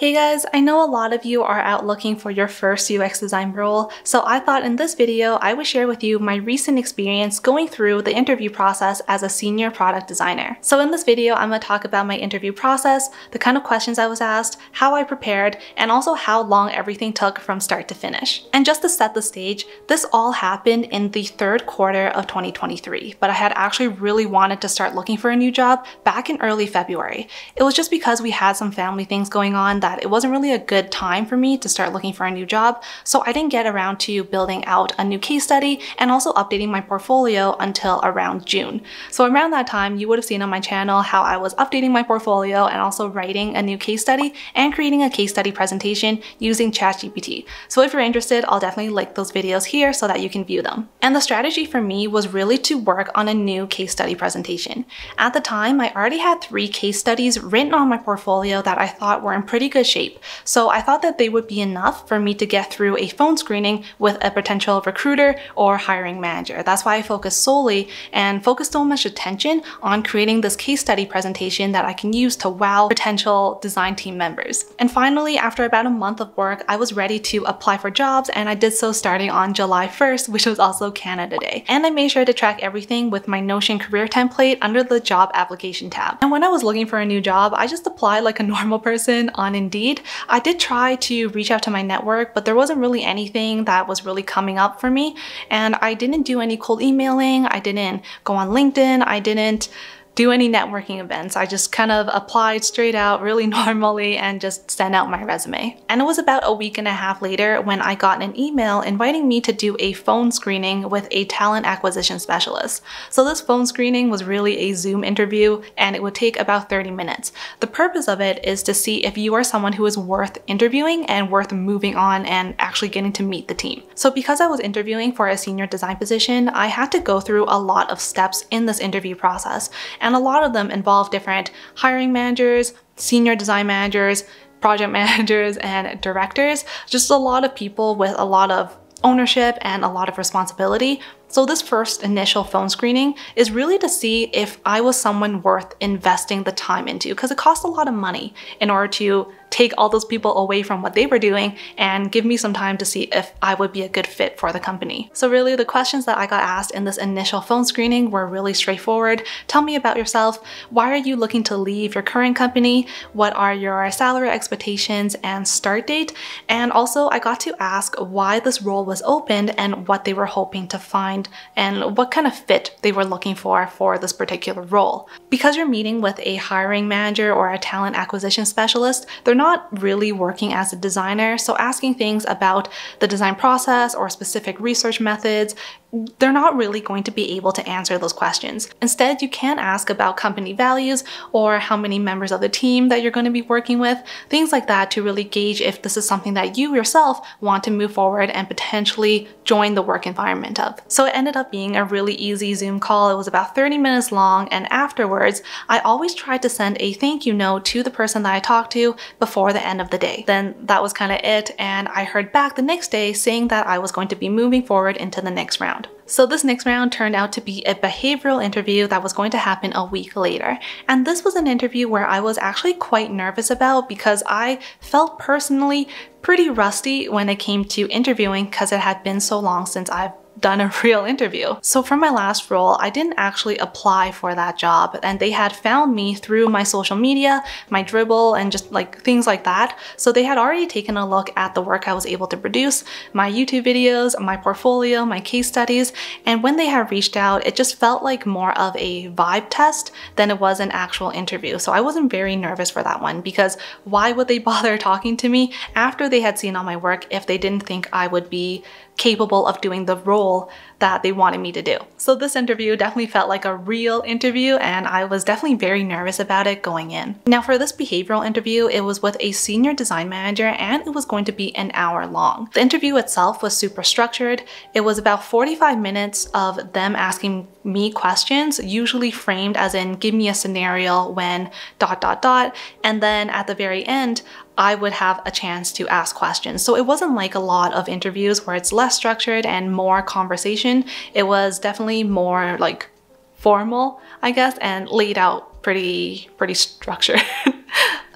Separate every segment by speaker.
Speaker 1: Hey guys, I know a lot of you are out looking for your first UX design role, so I thought in this video I would share with you my recent experience going through the interview process as a senior product designer. So in this video, I'm going to talk about my interview process, the kind of questions I was asked, how I prepared, and also how long everything took from start to finish. And just to set the stage, this all happened in the third quarter of 2023, but I had actually really wanted to start looking for a new job back in early February. It was just because we had some family things going on that it wasn't really a good time for me to start looking for a new job, so I didn't get around to building out a new case study and also updating my portfolio until around June. So around that time, you would have seen on my channel how I was updating my portfolio and also writing a new case study and creating a case study presentation using ChatGPT. So if you're interested, I'll definitely link those videos here so that you can view them. And the strategy for me was really to work on a new case study presentation. At the time, I already had three case studies written on my portfolio that I thought were in pretty shape. So I thought that they would be enough for me to get through a phone screening with a potential recruiter or hiring manager. That's why I focused solely and focused so much attention on creating this case study presentation that I can use to wow potential design team members. And finally, after about a month of work, I was ready to apply for jobs and I did so starting on July 1st, which was also Canada Day. And I made sure to track everything with my Notion career template under the job application tab. And when I was looking for a new job, I just applied like a normal person on Indeed. I did try to reach out to my network, but there wasn't really anything that was really coming up for me. And I didn't do any cold emailing. I didn't go on LinkedIn. I didn't do any networking events. I just kind of applied straight out really normally and just sent out my resume. And it was about a week and a half later when I got an email inviting me to do a phone screening with a talent acquisition specialist. So this phone screening was really a Zoom interview and it would take about 30 minutes. The purpose of it is to see if you are someone who is worth interviewing and worth moving on and actually getting to meet the team. So because I was interviewing for a senior design position, I had to go through a lot of steps in this interview process and a lot of them involve different hiring managers, senior design managers, project managers, and directors. Just a lot of people with a lot of ownership and a lot of responsibility. So this first initial phone screening is really to see if I was someone worth investing the time into because it costs a lot of money in order to take all those people away from what they were doing and give me some time to see if I would be a good fit for the company. So really the questions that I got asked in this initial phone screening were really straightforward. Tell me about yourself. Why are you looking to leave your current company? What are your salary expectations and start date? And also I got to ask why this role was opened and what they were hoping to find and what kind of fit they were looking for for this particular role. Because you're meeting with a hiring manager or a talent acquisition specialist, they're not really working as a designer, so asking things about the design process or specific research methods they're not really going to be able to answer those questions. Instead, you can ask about company values or how many members of the team that you're going to be working with, things like that to really gauge if this is something that you yourself want to move forward and potentially join the work environment of. So ended up being a really easy Zoom call. It was about 30 minutes long and afterwards, I always tried to send a thank you note to the person that I talked to before the end of the day. Then that was kind of it and I heard back the next day saying that I was going to be moving forward into the next round. So this next round turned out to be a behavioral interview that was going to happen a week later. And this was an interview where I was actually quite nervous about because I felt personally pretty rusty when it came to interviewing because it had been so long since I've done a real interview. So for my last role, I didn't actually apply for that job and they had found me through my social media, my Dribbble and just like things like that. So they had already taken a look at the work I was able to produce, my YouTube videos, my portfolio, my case studies, and when they had reached out, it just felt like more of a vibe test than it was an actual interview. So I wasn't very nervous for that one because why would they bother talking to me after they had seen all my work if they didn't think I would be capable of doing the role that they wanted me to do. So this interview definitely felt like a real interview and I was definitely very nervous about it going in. Now for this behavioral interview, it was with a senior design manager and it was going to be an hour long. The interview itself was super structured. It was about 45 minutes of them asking me questions, usually framed as in give me a scenario when dot dot dot and then at the very end I would have a chance to ask questions. So it wasn't like a lot of interviews where it's less structured and more conversation. It was definitely more like formal, I guess, and laid out pretty, pretty structured.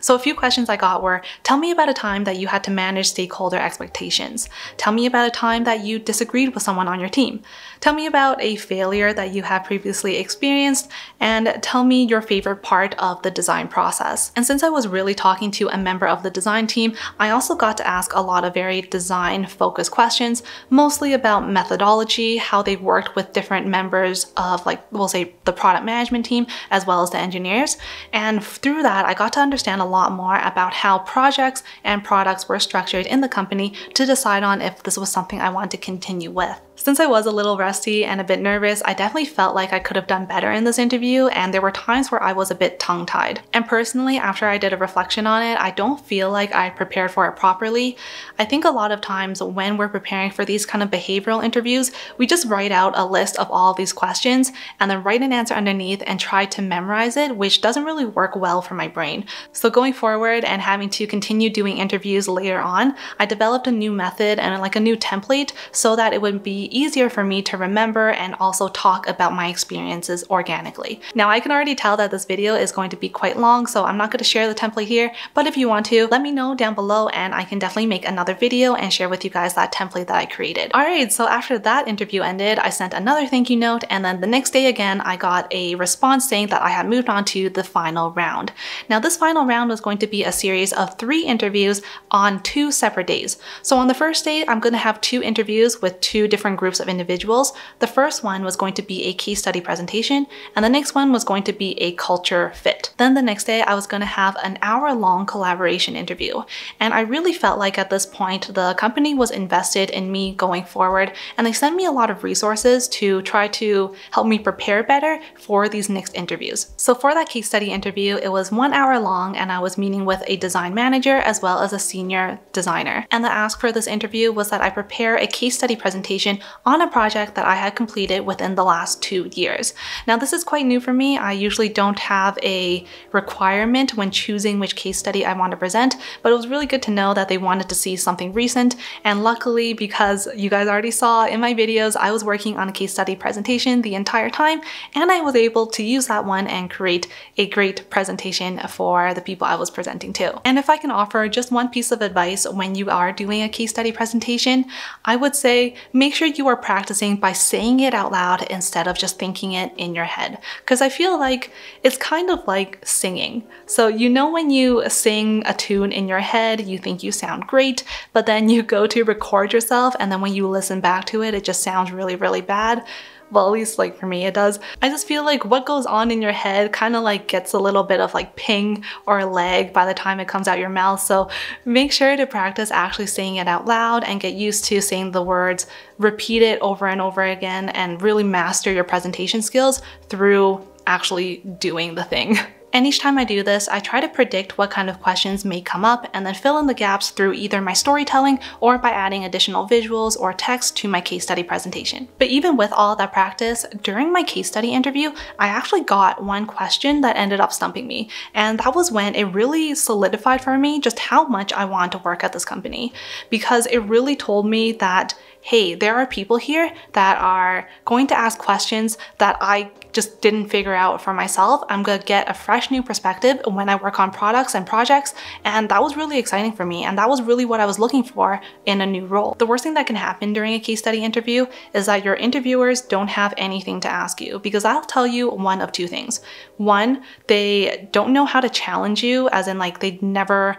Speaker 1: So a few questions I got were, tell me about a time that you had to manage stakeholder expectations. Tell me about a time that you disagreed with someone on your team. Tell me about a failure that you have previously experienced and tell me your favorite part of the design process. And since I was really talking to a member of the design team, I also got to ask a lot of very design focused questions, mostly about methodology, how they've worked with different members of like, we'll say the product management team, as well as the engineers. And through that, I got to understand a lot more about how projects and products were structured in the company to decide on if this was something I wanted to continue with. Since I was a little rusty and a bit nervous, I definitely felt like I could have done better in this interview and there were times where I was a bit tongue-tied. And personally, after I did a reflection on it, I don't feel like I prepared for it properly. I think a lot of times when we're preparing for these kind of behavioral interviews, we just write out a list of all of these questions and then write an answer underneath and try to memorize it, which doesn't really work well for my brain. So going forward and having to continue doing interviews later on, I developed a new method and like a new template so that it would be easier for me to remember and also talk about my experiences organically. Now I can already tell that this video is going to be quite long, so I'm not going to share the template here, but if you want to, let me know down below and I can definitely make another video and share with you guys that template that I created. Alright, so after that interview ended, I sent another thank you note and then the next day again, I got a response saying that I had moved on to the final round. Now this final round was going to be a series of three interviews on two separate days. So on the first day, I'm going to have two interviews with two groups of individuals. The first one was going to be a case study presentation, and the next one was going to be a culture fit. Then the next day, I was going to have an hour long collaboration interview. And I really felt like at this point, the company was invested in me going forward, and they sent me a lot of resources to try to help me prepare better for these next interviews. So for that case study interview, it was one hour long, and I was meeting with a design manager as well as a senior designer. And the ask for this interview was that I prepare a case study presentation on a project that I had completed within the last two years. Now this is quite new for me. I usually don't have a requirement when choosing which case study I want to present, but it was really good to know that they wanted to see something recent. And luckily, because you guys already saw in my videos, I was working on a case study presentation the entire time, and I was able to use that one and create a great presentation for the people I was presenting to. And if I can offer just one piece of advice when you are doing a case study presentation, I would say make sure you are practicing by saying it out loud instead of just thinking it in your head. Because I feel like it's kind of like singing. So you know when you sing a tune in your head, you think you sound great, but then you go to record yourself and then when you listen back to it, it just sounds really, really bad well at least like for me it does. I just feel like what goes on in your head kind of like gets a little bit of like ping or lag by the time it comes out your mouth so make sure to practice actually saying it out loud and get used to saying the words, repeat it over and over again and really master your presentation skills through actually doing the thing. And each time I do this, I try to predict what kind of questions may come up and then fill in the gaps through either my storytelling or by adding additional visuals or text to my case study presentation. But even with all that practice, during my case study interview, I actually got one question that ended up stumping me. And that was when it really solidified for me just how much I want to work at this company. Because it really told me that hey, there are people here that are going to ask questions that I just didn't figure out for myself. I'm gonna get a fresh new perspective when I work on products and projects. And that was really exciting for me. And that was really what I was looking for in a new role. The worst thing that can happen during a case study interview is that your interviewers don't have anything to ask you because I'll tell you one of two things. One, they don't know how to challenge you as in like they never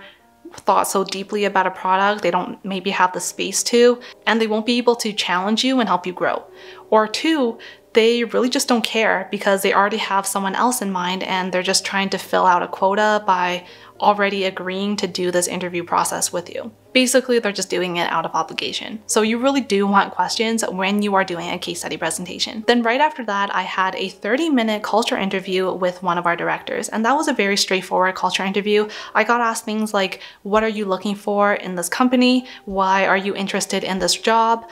Speaker 1: thought so deeply about a product, they don't maybe have the space to, and they won't be able to challenge you and help you grow. Or two, they really just don't care because they already have someone else in mind and they're just trying to fill out a quota by already agreeing to do this interview process with you. Basically, they're just doing it out of obligation. So you really do want questions when you are doing a case study presentation. Then right after that, I had a 30 minute culture interview with one of our directors. And that was a very straightforward culture interview. I got asked things like, what are you looking for in this company? Why are you interested in this job?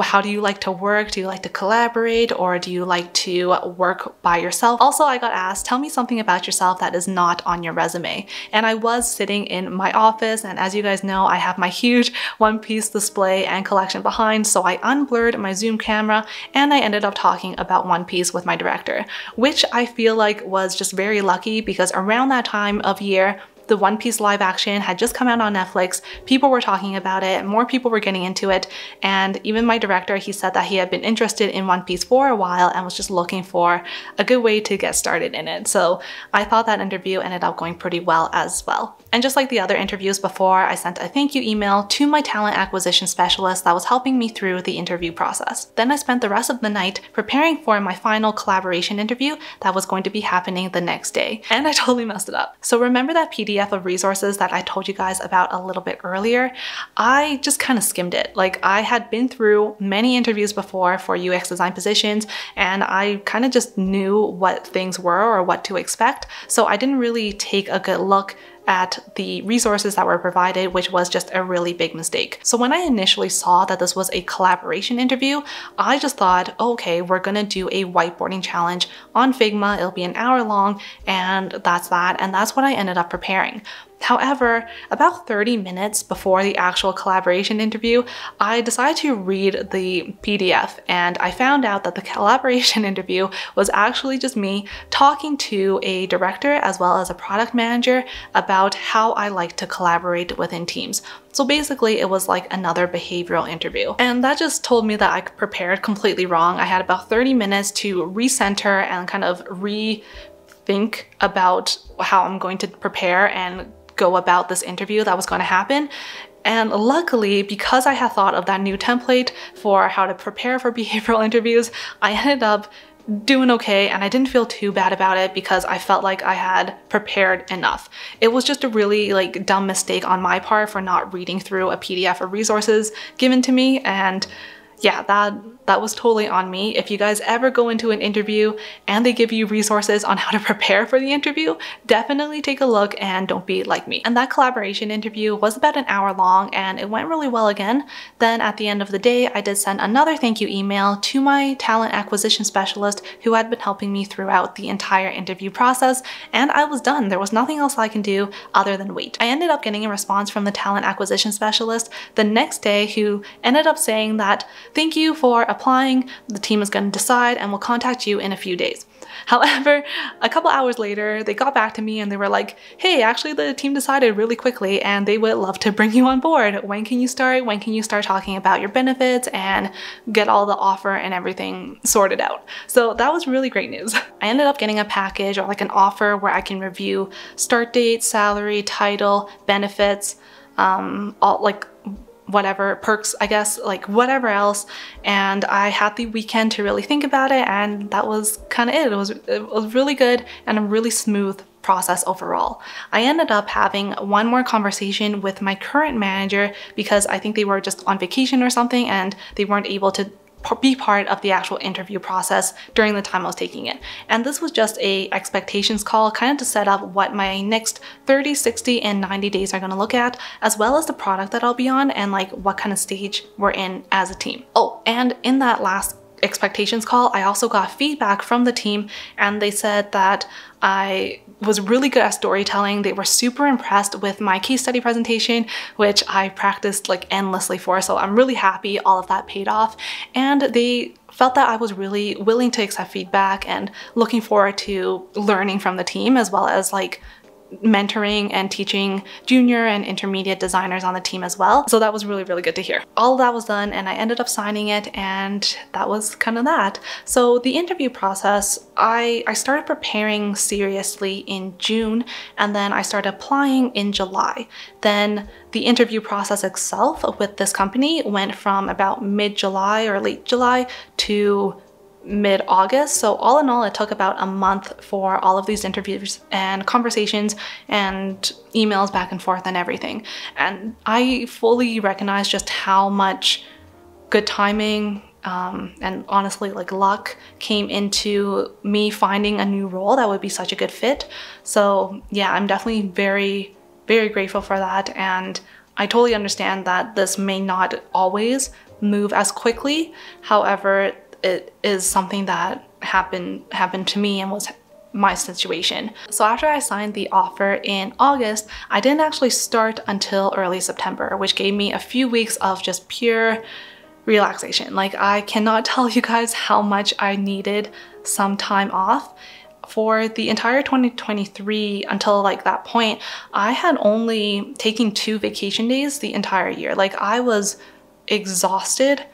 Speaker 1: How do you like to work? Do you like to collaborate or do you like to work by yourself? Also, I got asked, tell me something about yourself that is not on your resume. And I was sitting in my office and as you guys know, I have my huge One Piece display and collection behind, so I unblurred my zoom camera and I ended up talking about One Piece with my director, which I feel like was just very lucky because around that time of year, the One Piece live action had just come out on Netflix. People were talking about it, more people were getting into it, and even my director, he said that he had been interested in One Piece for a while and was just looking for a good way to get started in it. So I thought that interview ended up going pretty well as well. And just like the other interviews before, I sent a thank you email to my talent acquisition specialist that was helping me through the interview process. Then I spent the rest of the night preparing for my final collaboration interview that was going to be happening the next day. And I totally messed it up. So remember that PDF of resources that I told you guys about a little bit earlier, I just kind of skimmed it. Like I had been through many interviews before for UX design positions and I kind of just knew what things were or what to expect. So I didn't really take a good look at the resources that were provided, which was just a really big mistake. So when I initially saw that this was a collaboration interview, I just thought, okay, we're gonna do a whiteboarding challenge on Figma. It'll be an hour long and that's that. And that's what I ended up preparing. However, about 30 minutes before the actual collaboration interview, I decided to read the PDF and I found out that the collaboration interview was actually just me talking to a director as well as a product manager about how I like to collaborate within teams. So basically it was like another behavioral interview. And that just told me that I prepared completely wrong. I had about 30 minutes to recenter and kind of rethink about how I'm going to prepare and go about this interview that was going to happen. And luckily, because I had thought of that new template for how to prepare for behavioral interviews, I ended up doing okay and I didn't feel too bad about it because I felt like I had prepared enough. It was just a really like dumb mistake on my part for not reading through a PDF of resources given to me and yeah, that that was totally on me. If you guys ever go into an interview and they give you resources on how to prepare for the interview, definitely take a look and don't be like me. And that collaboration interview was about an hour long and it went really well again. Then at the end of the day, I did send another thank you email to my talent acquisition specialist who had been helping me throughout the entire interview process and I was done. There was nothing else I can do other than wait. I ended up getting a response from the talent acquisition specialist the next day who ended up saying that Thank you for applying. The team is going to decide and will contact you in a few days. However, a couple hours later, they got back to me and they were like, hey, actually the team decided really quickly and they would love to bring you on board. When can you start? When can you start talking about your benefits and get all the offer and everything sorted out? So that was really great news. I ended up getting a package or like an offer where I can review start date, salary, title, benefits, um, all like whatever perks, I guess, like whatever else. And I had the weekend to really think about it and that was kind of it. It was, it was really good and a really smooth process overall. I ended up having one more conversation with my current manager because I think they were just on vacation or something and they weren't able to be part of the actual interview process during the time I was taking it. And this was just a expectations call kind of to set up what my next 30, 60, and 90 days are gonna look at, as well as the product that I'll be on and like what kind of stage we're in as a team. Oh, and in that last expectations call, I also got feedback from the team and they said that I was really good at storytelling. They were super impressed with my case study presentation, which I practiced like endlessly for. So I'm really happy all of that paid off. And they felt that I was really willing to accept feedback and looking forward to learning from the team as well as like mentoring and teaching junior and intermediate designers on the team as well. So that was really, really good to hear. All that was done and I ended up signing it and that was kind of that. So the interview process, I, I started preparing seriously in June and then I started applying in July. Then the interview process itself with this company went from about mid-July or late July to mid-August. So all in all, it took about a month for all of these interviews and conversations and emails back and forth and everything. And I fully recognize just how much good timing um, and honestly like luck came into me finding a new role that would be such a good fit. So yeah, I'm definitely very, very grateful for that. And I totally understand that this may not always move as quickly. However, it is something that happened happened to me and was my situation. So after I signed the offer in August, I didn't actually start until early September, which gave me a few weeks of just pure relaxation. Like I cannot tell you guys how much I needed some time off. for the entire 2023 until like that point, I had only taken two vacation days the entire year. Like I was exhausted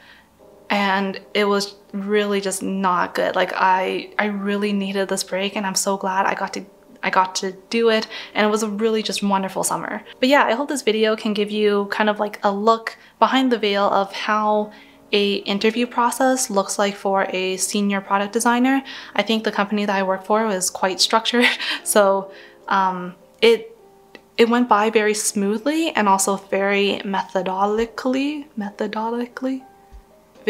Speaker 1: and it was really just not good. Like I I really needed this break and I'm so glad I got to I got to do it and it was a really just wonderful summer. But yeah, I hope this video can give you kind of like a look behind the veil of how a interview process looks like for a senior product designer. I think the company that I work for was quite structured, so um, it it went by very smoothly and also very methodically, methodically,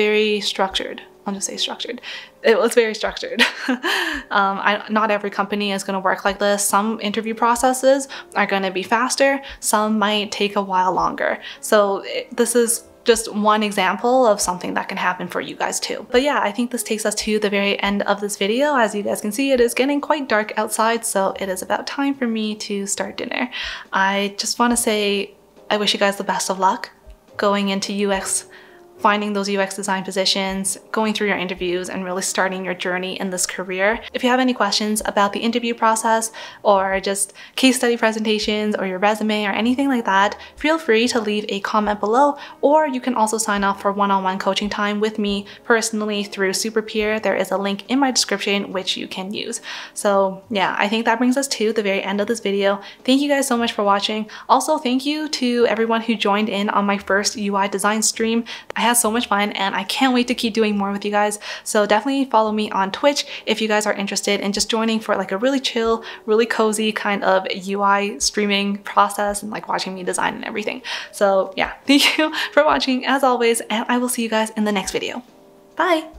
Speaker 1: very structured. I'll just say structured. It was very structured. um, I, not every company is going to work like this. Some interview processes are going to be faster. Some might take a while longer. So it, this is just one example of something that can happen for you guys too. But yeah, I think this takes us to the very end of this video. As you guys can see, it is getting quite dark outside, so it is about time for me to start dinner. I just want to say I wish you guys the best of luck going into UX finding those UX design positions, going through your interviews, and really starting your journey in this career. If you have any questions about the interview process or just case study presentations or your resume or anything like that, feel free to leave a comment below, or you can also sign up for one-on-one -on -one coaching time with me personally through SuperPeer. There is a link in my description which you can use. So yeah, I think that brings us to the very end of this video. Thank you guys so much for watching. Also, thank you to everyone who joined in on my first UI design stream. I had so much fun and I can't wait to keep doing more with you guys. So definitely follow me on Twitch if you guys are interested in just joining for like a really chill, really cozy kind of UI streaming process and like watching me design and everything. So yeah, thank you for watching as always and I will see you guys in the next video. Bye!